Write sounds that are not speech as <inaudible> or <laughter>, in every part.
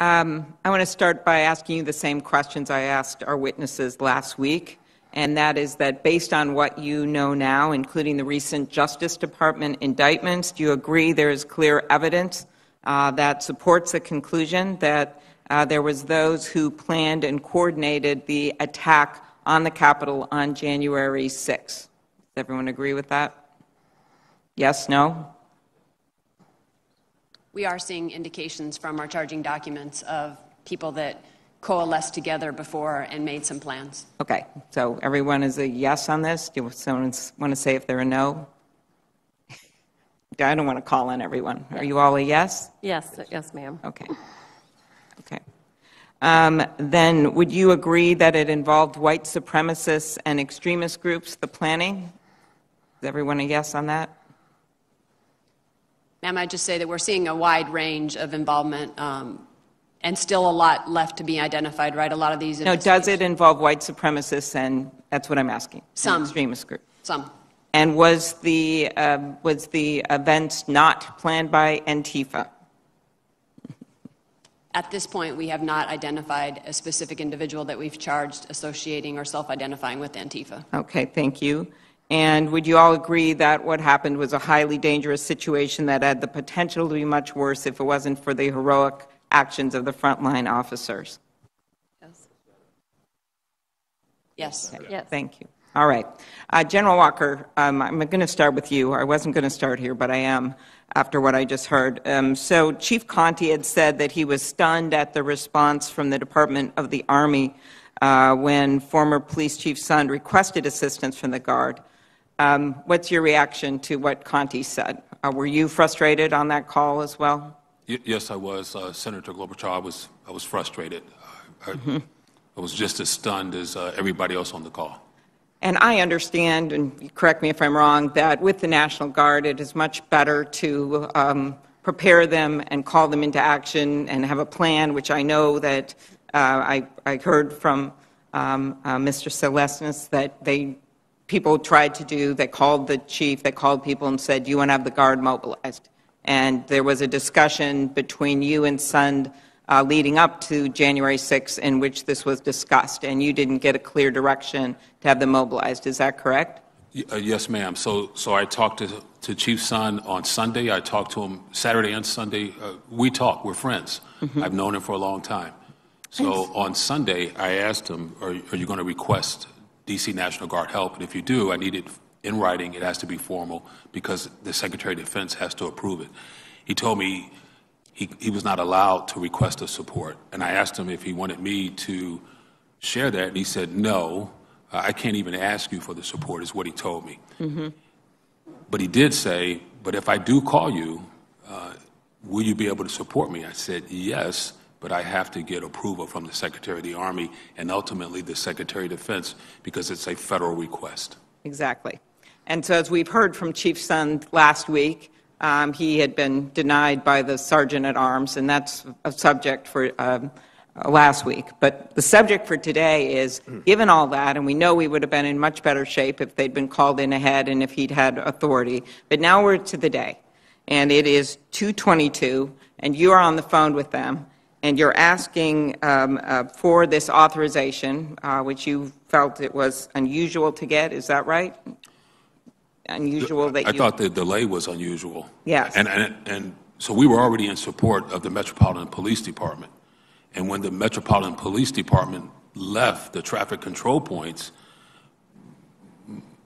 Um, I want to start by asking you the same questions I asked our witnesses last week, and that is that based on what you know now, including the recent Justice Department indictments, do you agree there is clear evidence uh, that supports the conclusion that uh, there was those who planned and coordinated the attack on the Capitol on January 6th? Does everyone agree with that? Yes, no? We are seeing indications from our charging documents of people that coalesced together before and made some plans. Okay, so everyone is a yes on this? Do someone want to say if they're a no? <laughs> I don't want to call on everyone. Are you all a yes? Yes, yes, ma'am. Okay. Okay. Um, Then, would you agree that it involved white supremacists and extremist groups, the planning? Is everyone a yes on that? I just say that we're seeing a wide range of involvement um, and still a lot left to be identified, right? A lot of these. No, does it involve white supremacists, and that's what I'm asking? Some. Extremist group? Some. And was the, um, was the event not planned by Antifa? At this point, we have not identified a specific individual that we've charged associating or self-identifying with Antifa. Okay, thank you. And would you all agree that what happened was a highly dangerous situation that had the potential to be much worse if it wasn't for the heroic actions of the frontline officers? Yes. Yes. Yes. Thank you. All right. Uh, General Walker, um, I'm going to start with you. I wasn't going to start here, but I am after what I just heard. Um, so Chief Contee had said that he was stunned at the response from the Department of the Army uh, when former Police Chief Sund requested assistance from the Guard. Um, what's your reaction to what Contee said? Uh, were you frustrated on that call as well? Y- Yes, I was, uh, Senator Klobuchar. I was, I was frustrated. I, I was just as stunned as uh, everybody else on the call. And I understand, and correct me if I'm wrong, that with the National Guard, it is much better to um, prepare them and call them into action and have a plan, which I know that uh, I, I heard from um, uh, Mr. Salesses that they people tried to do. They called the chief, they called people and said, you want to have the Guard mobilized?" And there was a discussion between you and Sund uh, leading up to January 6th in which this was discussed, and you didn't get a clear direction to have them mobilized. Is that correct? Uh, Yes, ma'am. So, so I talked to, to Chief Sund on Sunday. I talked to him Saturday and Sunday. Uh, we talk. We're friends. I've known him for a long time. So on Sunday, I asked him, are, are you going to request DC National Guard help? And if you do, I need it in writing. It has to be formal because the Secretary of Defense has to approve it. He told me he, he was not allowed to request a support. And I asked him if he wanted me to share that, and he said, no, I can't even ask you for the support, is what he told me. But he did say, but if I do call you, uh, will you be able to support me? I said, yes, but I have to get approval from the Secretary of the Army and ultimately the Secretary of Defense because it's a federal request. Exactly. And so, as we've heard from Chief Sund last week, um, he had been denied by the Sergeant at Arms, and that's a subject for um, uh, last week. But the subject for today is given all that, and we know we would have been in much better shape if they'd been called in ahead and if he'd had authority. But now we're to the day, and it is 222, and you are on the phone with them, and you're asking um, uh, for this authorization, uh, which you felt it was unusual to get. Is that right? Unusual that you. I thought the delay was unusual. Yes. And, and, and so we were already in support of the Metropolitan Police Department. And when the Metropolitan Police Department left the traffic control points,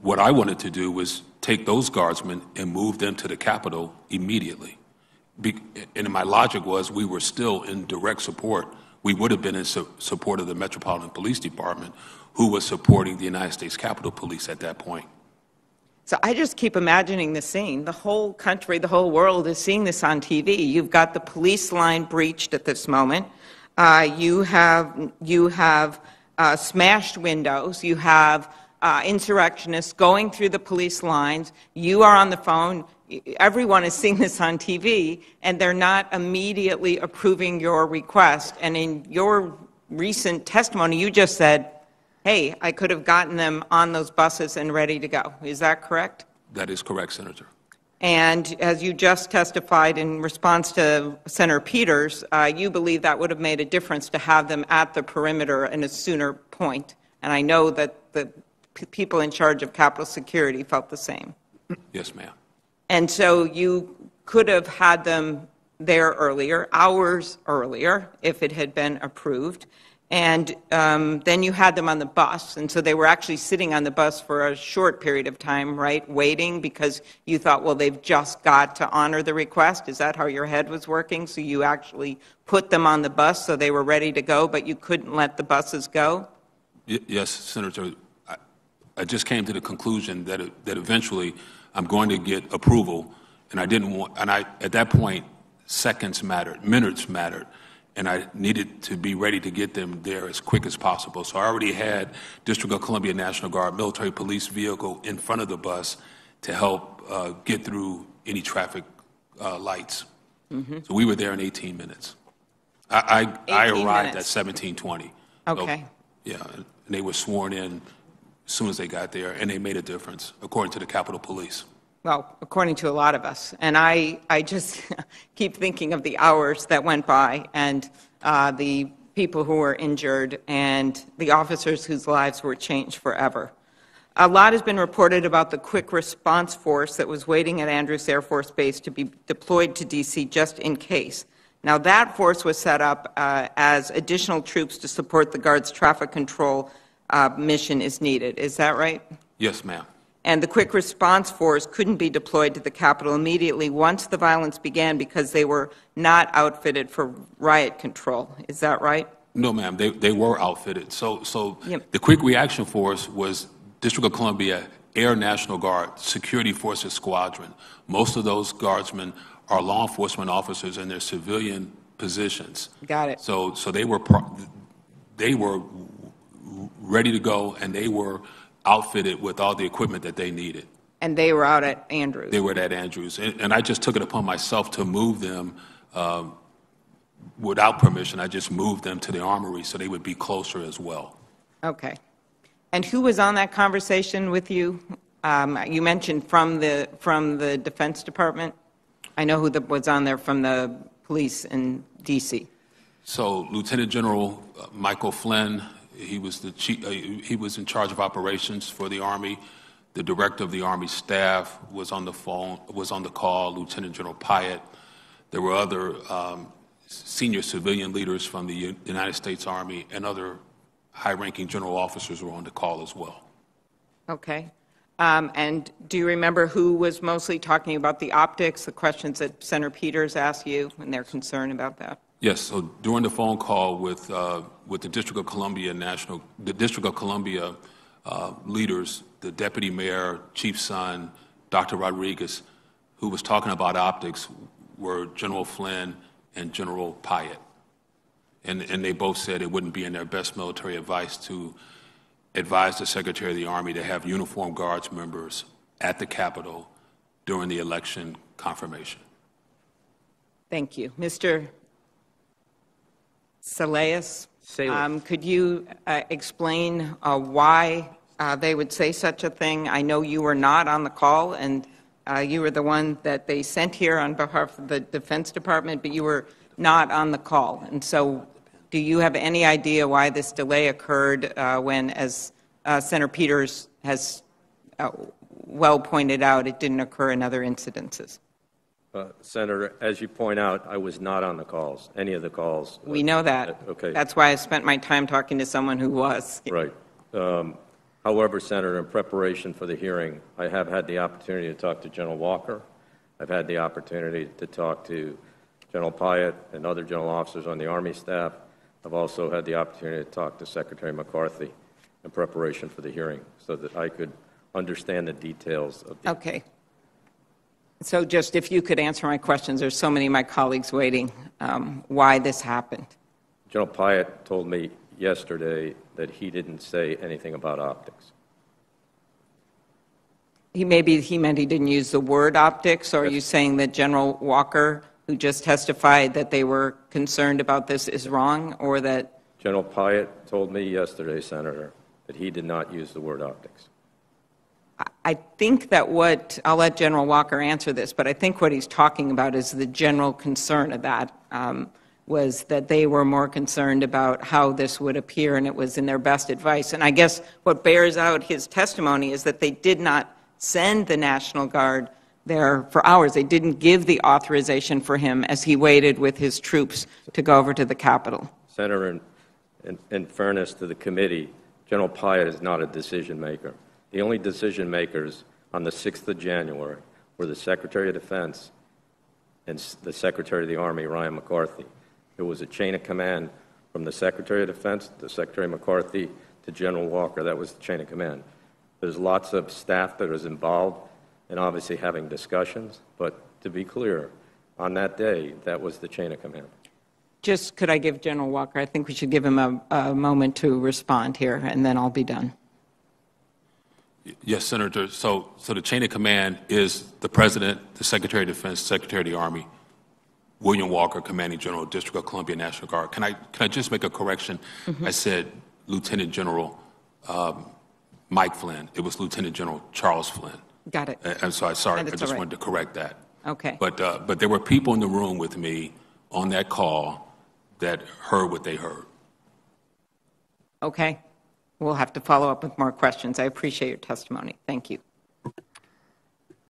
what I wanted to do was take those guardsmen and move them to the Capitol immediately. And my logic was we were still in direct support. We would have been in su- support of the Metropolitan Police Department, who was supporting the United States Capitol Police at that point. So I just keep imagining the scene. The whole country, the whole world is seeing this on TV. You've got the police line breached at this moment. Uh, you have you have uh, smashed windows. You have uh, insurrectionists going through the police lines. You are on the phone. Everyone is seeing this on TV, and they're not immediately approving your request. And in your recent testimony, you just said, hey, I could have gotten them on those buses and ready to go. Is that correct? That is correct, Senator. And as you just testified in response to Senator Peters, uh, you believe that would have made a difference to have them at the perimeter in a sooner point. And I know that the people in charge of Capitol Security felt the same. Yes, ma'am. And so you could have had them there earlier, hours earlier, if it had been approved. And um, then you had them on the bus, and so they were actually sitting on the bus for a short period of time, right, waiting because you thought, well, they've just got to honor the request. Is that how your head was working? So you actually put them on the bus so they were ready to go, but you couldn't let the buses go? Y- Yes, Senator, I- just came to the conclusion that, it- that eventually I'm going to get approval, and I didn't want, and I, at that point, seconds mattered, minutes mattered, and I needed to be ready to get them there as quick as possible. So I already had District of Columbia National Guard military police vehicle in front of the bus to help uh, get through any traffic uh, lights. So we were there in 18 minutes. I, I I 18 arrived at minutes. 1720. So, Okay. Yeah, and they were sworn in as soon as they got there, and they made a difference, according to the Capitol Police. Well, according to a lot of us. And I, I just <laughs> keep thinking of the hours that went by and uh, the people who were injured and the officers whose lives were changed forever. A lot has been reported about the quick response force that was waiting at Andrews Air Force Base to be deployed to D.C. just in case. Now, that force was set up uh, as additional troops to support the Guard's traffic control uh, mission is needed. Is that right? Yes, ma'am. and the quick response force couldn't be deployed to the Capitol immediately once the violence began because they were not outfitted for riot control. Is that right? No, ma'am, they, they were outfitted. So, so Yep. the Quick Reaction Force was District of Columbia Air National Guard Security Forces Squadron. Most of those guardsmen are law enforcement officers in their civilian positions. Got it. So, so they were, they were ready to go, and they were outfitted with all the equipment that they needed. And they were out at Andrews. They were at Andrews, and, and I just took it upon myself to move them um, without permission. I just moved them to the armory so they would be closer as well. Okay. And who was on that conversation with you? Um, You mentioned from the, from the Defense Department? I know who the- was on there from the police in D.C. So Lieutenant General uh, Michael Flynn, he was the chief, uh, he was in charge of operations for the Army. The director of the Army staff was on the phone, was on the call, Lieutenant General Pyatt. There were other um, senior civilian leaders from the United States Army and other high-ranking general officers were on the call as well. Okay. Um, And do you remember who was mostly talking about the optics, the questions that Senator Peters asked you, and their concern about that? Yes, so during the phone call with, uh, with the District of Columbia National, the District of Columbia uh, leaders, the deputy mayor, Chief Sund, Dr. Rodriguez, who was talking about optics were General Flynn and General Pyatt. And, and they both said it wouldn't be in their best military advice to advise the Secretary of the Army to have uniformed guards members at the Capitol during the election confirmation. Thank you. Mr. Salesses. um, Could you uh, explain uh, why uh, they would say such a thing? I know you were not on the call, and uh, you were the one that they sent here on behalf of the Defense Department, but you were not on the call. And so do you have any idea why this delay occurred uh, when, as uh, Senator Peters has uh, well pointed out, it didn't occur in other incidences? Uh, Senator, as you point out, I was not on the calls, any of the calls. We know that. Uh, Okay. That's why I spent my time talking to someone who was. <laughs> Right. Um, However, Senator, in preparation for the hearing, I have had the opportunity to talk to General Walker. I've had the opportunity to talk to General Pyatt and other general officers on the Army staff. I've also had the opportunity to talk to Secretary McCarthy in preparation for the hearing so that I could understand the details of the Okay. So just if you could answer my questions, there's so many of my colleagues waiting, um, why this happened. General Pyatt told me yesterday that he didn't say anything about optics. He, maybe he meant he didn't use the word optics, or are you saying that General Walker, who just testified that they were concerned about this, is wrong, or that, General Pyatt told me yesterday, Senator, that he did not use the word optics. I think that what, I'll let General Walker answer this, but I think what he's talking about is the general concern of that, um, was that they were more concerned about how this would appear, and it was in their best advice. And I guess what bears out his testimony is that they did not send the National Guard there for hours. They didn't give the authorization for him as he waited with his troops to go over to the Capitol. Senator, in- in, in fairness to the committee, General Pyatt is not a decision maker. The only decision makers on the 6th of January were the Secretary of Defense and the Secretary of the Army, Ryan McCarthy. There was a chain of command from the Secretary of Defense, to Secretary McCarthy, to General Walker. That was the chain of command. There's lots of staff that was involved in obviously having discussions, but to be clear, on that day, that was the chain of command. Just, could I give General Walker, I think we should give him a, a moment to respond here, and then I'll be done. Yes, Senator. So, so the chain of command is the President, the Secretary of Defense, Secretary of the Army, William Walker, Commanding General, District of Columbia National Guard. Can I, can I just make a correction? I said Lieutenant General um, Mike Flynn. It was Lieutenant General Charles Flynn. Got it. A- And so I, sorry, I just right. wanted to correct that. Okay. But, uh, but there were people in the room with me on that call that heard what they heard. Okay. We'll have to follow up with more questions. I appreciate your testimony. Thank you.